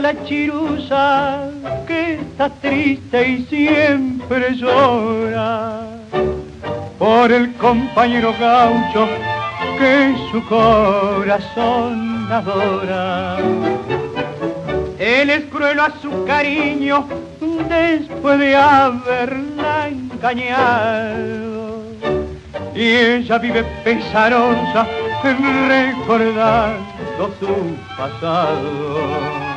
La chirusa que está triste y siempre llora por el compañero gaucho que su corazón adora. Él es cruel a su cariño después de haberla engañado. Y ella vive pesarosa recordando su pasado.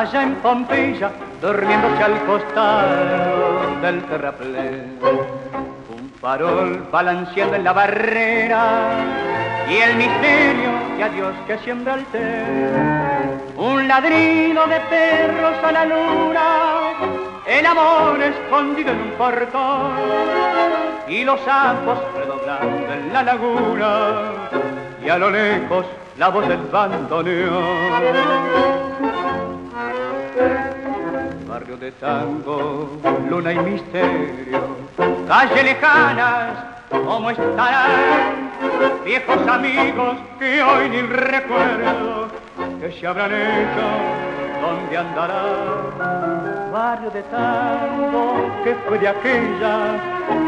Allá en Pompeya, durmiéndose al costado del terraplén. Un farol balanceando en la barrera y el misterio de adiós que siembra el té. Un ladrido de perros a la luna, el amor escondido en un portón y los sapos redoblando en la laguna y a lo lejos la voz del bandoneón. Barrio de tango, luna y misterio, calle lejanas, ¿cómo estarán? Viejos amigos que hoy ni recuerdo, que se habrán hecho, ¿dónde andarán? Barrio de tango, que fue de aquella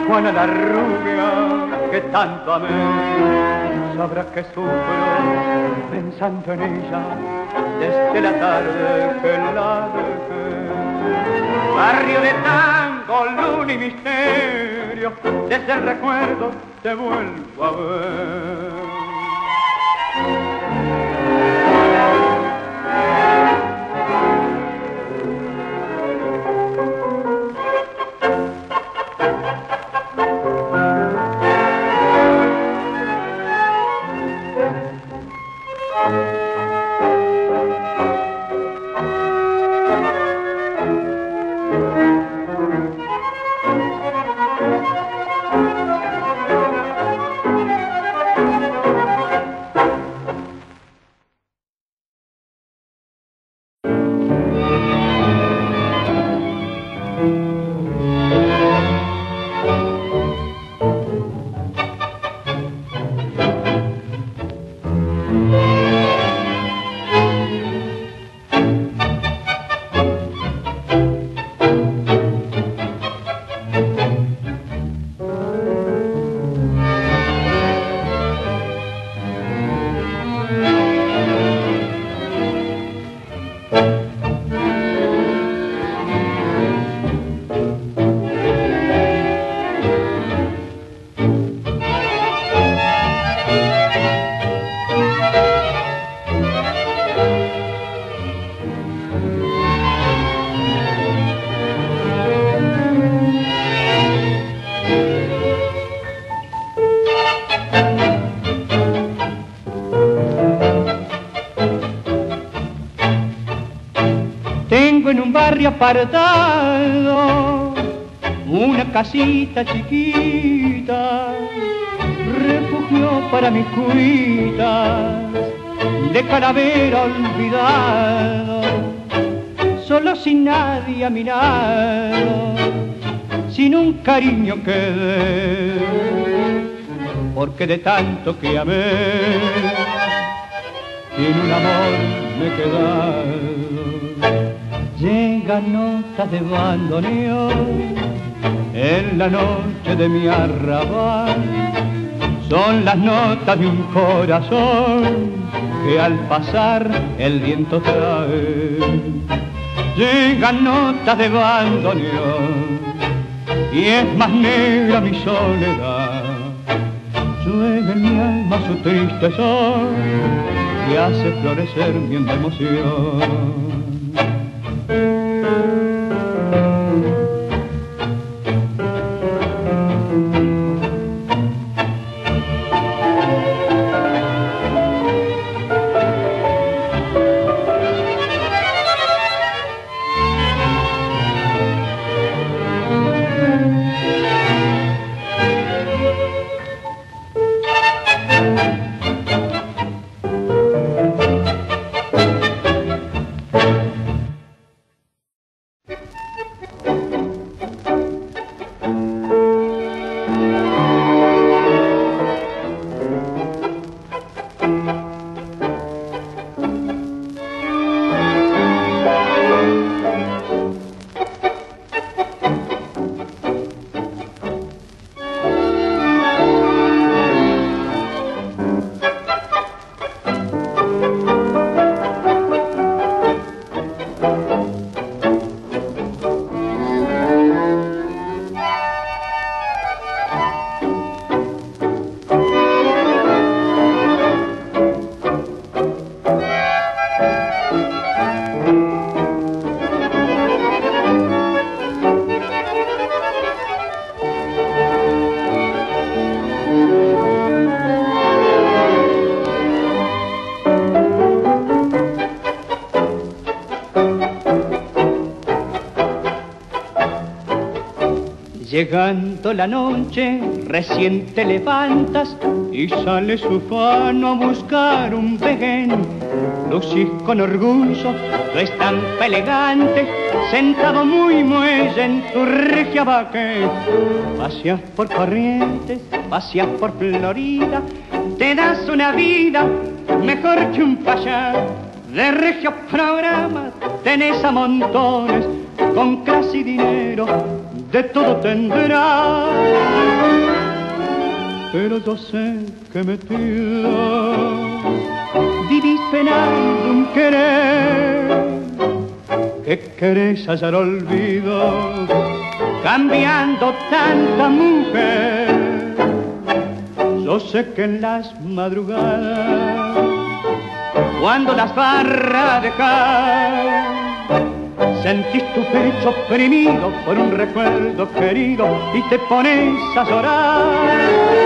Juana la rubia que tanto amé sabrás que sufro pensando en ella desde la tarde que la. Barrio de tango, luna y misterio, desde el recuerdo te vuelvo a ver. Barrio apartado, una casita chiquita, refugio para mis cuitas de calavera olvidado, solo sin nadie a mi lado, sin un cariño que dé, porque de tanto que amé, sin un amor me he. Llegan notas de bandoneón en la noche de mi arrabal, son las notas de un corazón que al pasar el viento trae. Llegan notas de bandoneón y es más negra mi soledad. Llueve en mi alma su triste sol y hace florecer mi emoción. thank you Música Llegando la noche, recién te levantas y sale su fano a buscar un vején. Lucís con orgullo tu estampa elegante, sentado muy muelle en tu regia vaque. Paseas por Corrientes, paseas por Florida, te das una vida mejor que un payá. De regios programas tenés a montones, con casi dinero de todo tendrá. Pero yo sé que metido vivís penando un querer, que querés hallar olvido, cambiando tanta mujer. Yo sé que en las madrugadas, cuando las barras dejar, Sentís tu pecho oprimido por un recuerdo querido y te pones a llorar.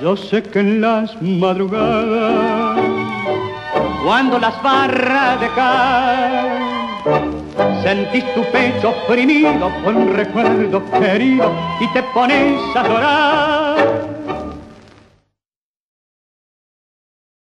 Yo sé que en las madrugadas cuando las barras de caer. Sentís tu pecho oprimido por un recuerdo querido y te pones a llorar